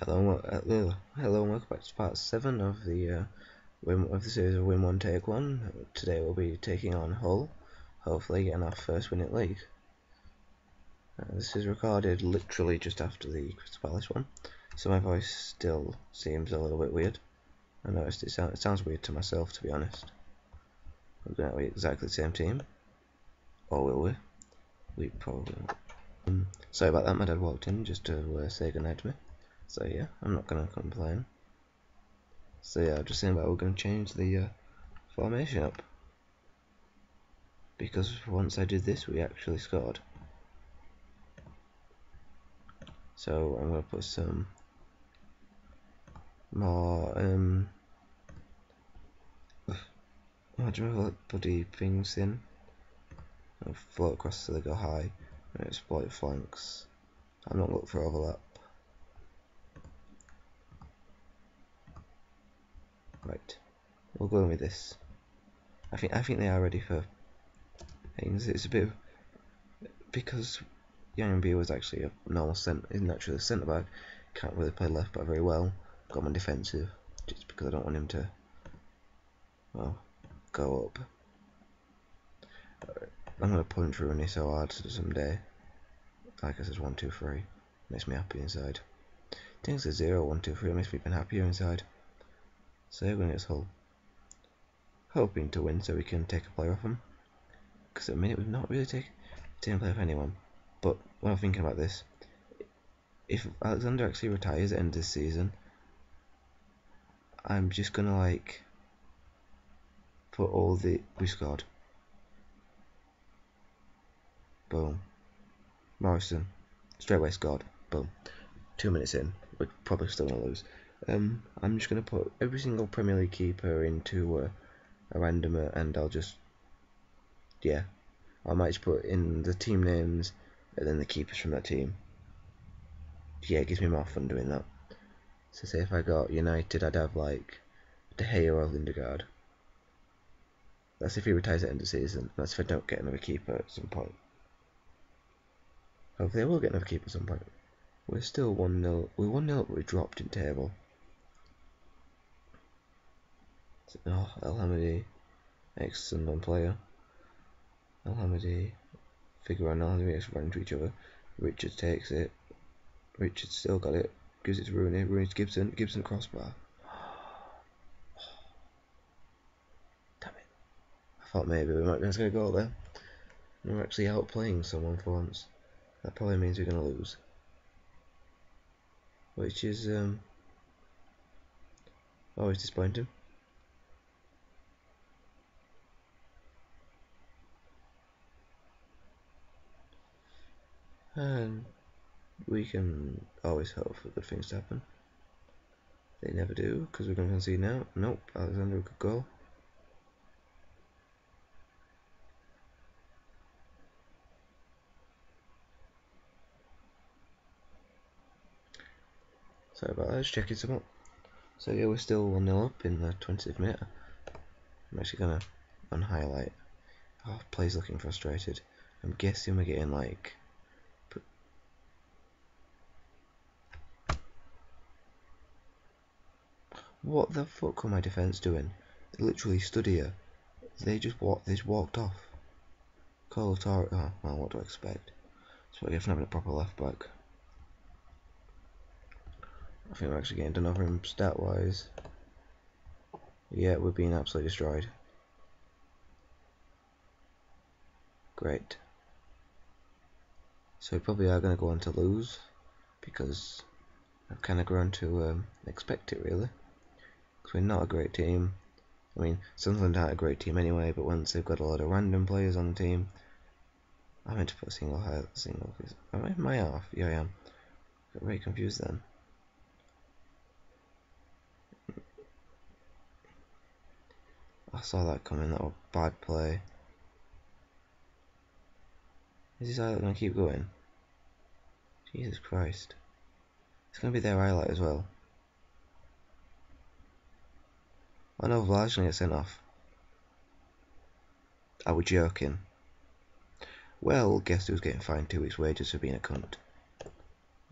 Hello, uh, hello, and welcome back to part seven of the uh, win of the series of Win One Take One. Today we'll be taking on Hull, hopefully getting our first win at league. Uh, this is recorded literally just after the Crystal Palace one, so my voice still seems a little bit weird. I noticed it, sound, it sounds weird to myself, to be honest. We're going to be exactly the same team, or will we? We probably. Won't. Um, sorry about that. My dad walked in just to uh, say goodnight to me. So yeah, I'm not gonna complain. So yeah, just saying about we're gonna change the uh, formation up because once I did this, we actually scored. So I'm gonna put some more um what do you? Bloody things in. I'll float across so they go high and exploit flanks. I'm not looking for overlap. Right, we'll go with this. I think I think they are ready for things. It's a bit because Yang was actually a normal centre, isn't actually a centre back. Can't really play left back very well. Got him defensive just because I don't want him to well go up. I'm gonna punch Rooney so hard someday. Like I said, one, two, three makes me happy inside. Things are zero, one, two, three makes me even happier inside. So we're going to Hull. Hoping to win so we can take a player off them. Because at the minute we've not really taken, taken a player off anyone. But when I'm thinking about this, if Alexander actually retires at the end of this season, I'm just gonna like put all the we scored. Boom. Morrison. Straight away scored. Boom. Two minutes in. We're probably still gonna lose. Um, I'm just going to put every single Premier League keeper into a, a randomer and I'll just, yeah, I might just put in the team names and then the keepers from that team. Yeah, it gives me more fun doing that. So say if I got United, I'd have like De Gea or Lindegaard. That's if he retires at the end of season. That's if I don't get another keeper at some point. Hopefully I will get another keeper at some point. We're still 1-0. We're 1-0 but we dropped in table. Oh, Elmohamady, ex-Sunderland player. El figure out Elmohamady run into each other. Richard takes it. Richard still got it. Gives it to Rooney. Rooney to Gibson. Gibson crossbar. Damn it. I thought maybe we might be able to goal there. We're actually outplaying someone for once. That probably means we're going to lose. Which is um, always disappointing. And we can always hope for good things to happen. They never do, because we're going to concede now. Nope, Alexander could go. Sorry about that, just checking some up. So yeah, we're still 1-0 up in the 20th minute. I'm actually going to unhighlight. Oh, play's looking frustrated. I'm guessing we're getting like What the fuck were my defence doing? They literally stood here. They just walked. They just walked off. Kolo Touré. Oh, well, what do I expect? So I guess having a proper left back. I think we're actually getting done over him stat wise. Yeah, we're being absolutely destroyed. Great. So we probably are going to go on to lose because I've kind of grown to um, expect it really because we're not a great team. I mean, Sunderland aren't a great team anyway, but once they've got a lot of random players on the team, I meant to put a single high, single. Am I, am I off? Yeah, I am. Got very confused then. I saw that coming. That was bad play. Is this highlight going to keep going? Jesus Christ. It's going to be their highlight as well. I know get sent off. Are we joking? Well, guess who's getting fined two weeks' wages for being a cunt?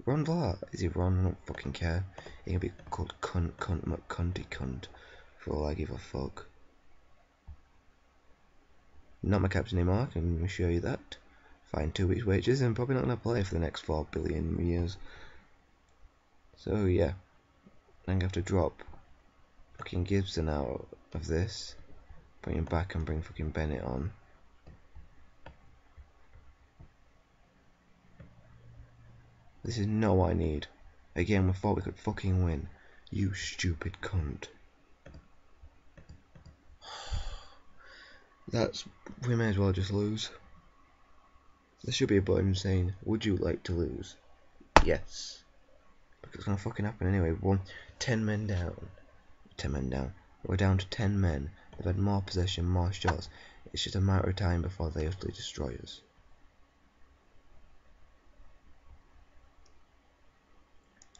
Ron Vlaar? Is he Ron? I don't fucking care. He can be called cunt, cunt, McCunty, cunt. For all I give a fuck. Not my captain anymore, I can assure you that. Fine two weeks wages and probably not going to play for the next four billion years. So yeah, I'm going to have to drop fucking Gibson out of this, bring him back and bring fucking Bennett on. This is not what I need. Again, we thought we could fucking win. You stupid cunt. That's... we may as well just lose. There should be a button saying, would you like to lose? Yes. Because it's gonna fucking happen anyway. One, ten men down. Ten men down. We're down to ten men. They've had more possession, more shots. It's just a matter of time before they utterly destroy us.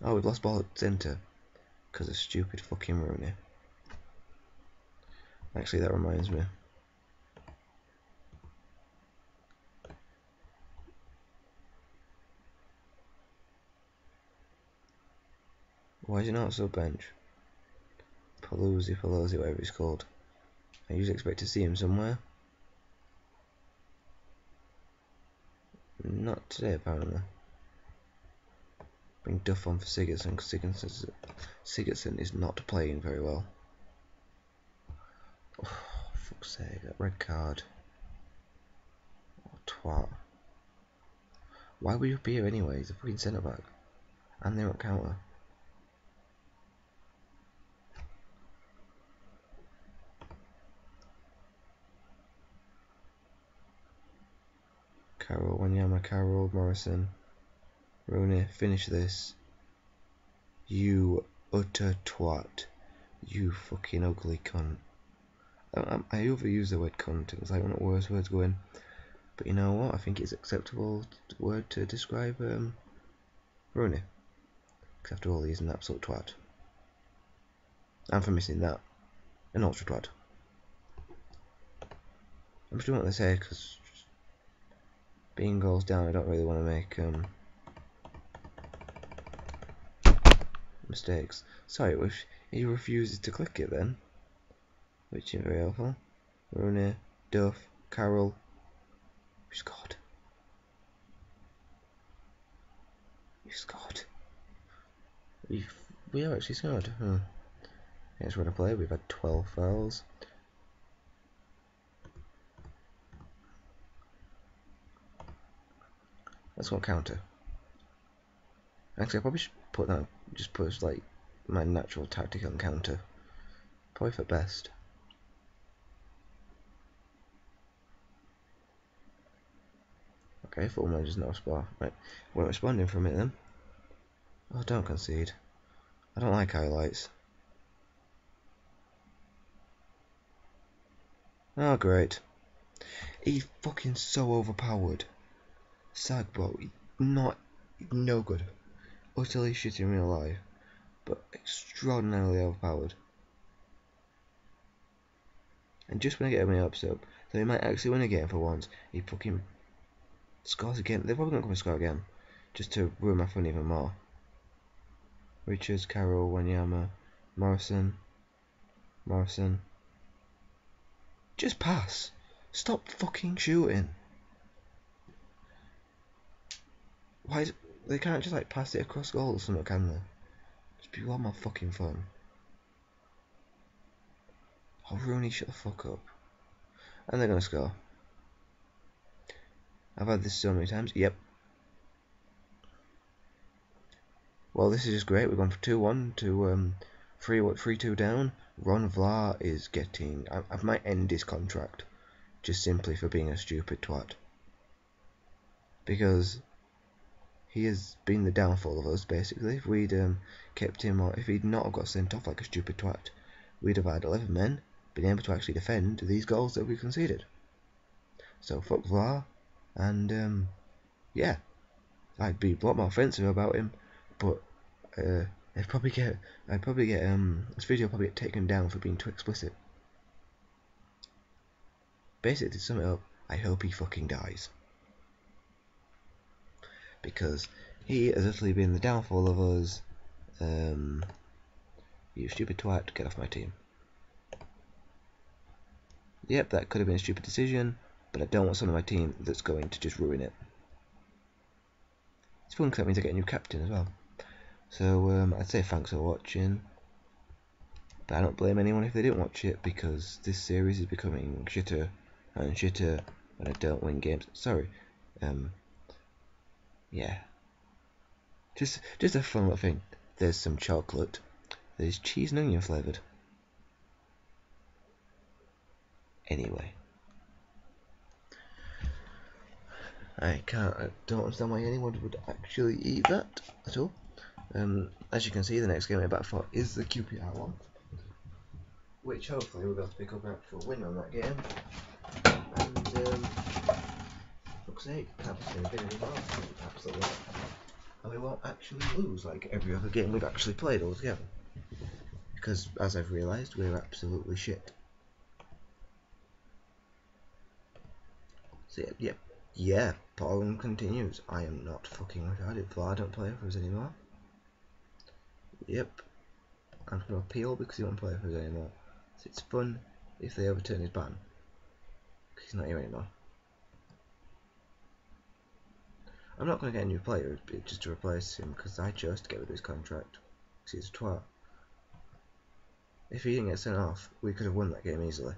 Oh, we've lost ball at centre. Because of stupid fucking Rooney. Actually, that reminds me. Why is he not so bench? Pelosi, Pelosi, whatever he's called. I usually expect to see him somewhere. Not today, apparently. Bring Duff on for Sigurdsson because Sigurdsson, Sigurdsson is not playing very well. Oh, fuck's sake, that red card. Oh, twat. Why would you be here anyway? He's a fucking centre back. And they're at counter. Carroll, Wanyama, Carroll, Morrison. Rooney, finish this. You utter twat. You fucking ugly cunt. I, I overuse the word cunt, it's like one of the worst words going. But you know what? I think it's acceptable word to describe um, Rooney. Because after all, he's an absolute twat. And for missing that, an ultra twat. I'm just doing what they say because being goals down, I don't really want to make um, mistakes. Sorry, if he refuses to click it then, which is very helpful. Rooney, Duff, Carroll, we scored. We scored. We we have actually scored. Huh. Next run of play, we've had 12 fouls. Let's go counter. Actually, I probably should put that, just put as like my natural tactic on counter. Probably for best. Okay, full manager's not a spar. Right, we're responding from it then. Oh, don't concede. I don't like highlights. Oh, great. He's fucking so overpowered. Sagbo, not no good. Utterly shit in real life, but extraordinarily overpowered. And just when I get my hopes up, that he might actually win a game for once, he fucking scores again. They're probably going to score again, just to ruin my fun even more. Richards, Carroll, Wanyama, Morrison, Morrison. Just pass. Stop fucking shooting. Why is, they can't just like pass it across goal or something, can they? Just be lot more fucking fun. Oh, Rooney, shut the fuck up. And they're gonna score. I've had this so many times. Yep. Well, this is just great. We've gone from 2-1 to um, 3 what 3-2 down. Ron Vlaar is getting... I, I might end his contract. Just simply for being a stupid twat. Because he has been the downfall of us, basically. If we'd um, kept him, or if he'd not have got sent off like a stupid twat, we'd have had 11 men, been able to actually defend these goals that we conceded. So fuck Vlaar, and um, yeah, I'd be a lot more offensive about him, but uh, I'd probably get, I'd probably get um, this video probably get taken down for being too explicit. Basically, to sum it up, I hope he fucking dies because He has utterly been the downfall of us. Um, you stupid twat, get off my team. Yep, that could have been a stupid decision, but I don't want someone on my team that's going to just ruin it. It's fun because that means I get a new captain as well. So um, I'd say thanks for watching. But I don't blame anyone if they didn't watch it because this series is becoming shitter and shitter and I don't win games. Sorry. Um, yeah. Just just a fun little thing. There's some chocolate. There's cheese and onion flavoured. Anyway. I can't, I don't understand why anyone would actually eat that at all. Um, as you can see, the next game we're back for is the QPR one, which hopefully we'll be able to pick up an actual win on that game. And, sake, can't say a bit anymore, absolutely. And we won't actually lose like every other game we've actually played altogether. Because, as I've realised, we're absolutely shit. So, yeah, yeah, yeah, Paul continues. I am not fucking retarded. Vlad don't play for us anymore. Yep. I'm going to appeal because he won't play for us anymore. So it's fun if they overturn his ban. Because he's not here anymore. I'm not going to get a new player just to replace him because I chose to get rid of his contract. Because he's a twat. If he didn't get sent off, we could have won that game easily.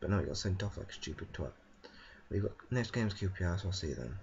But no, he got sent off like a stupid twat. We've got next game's QPR, so I'll see you then.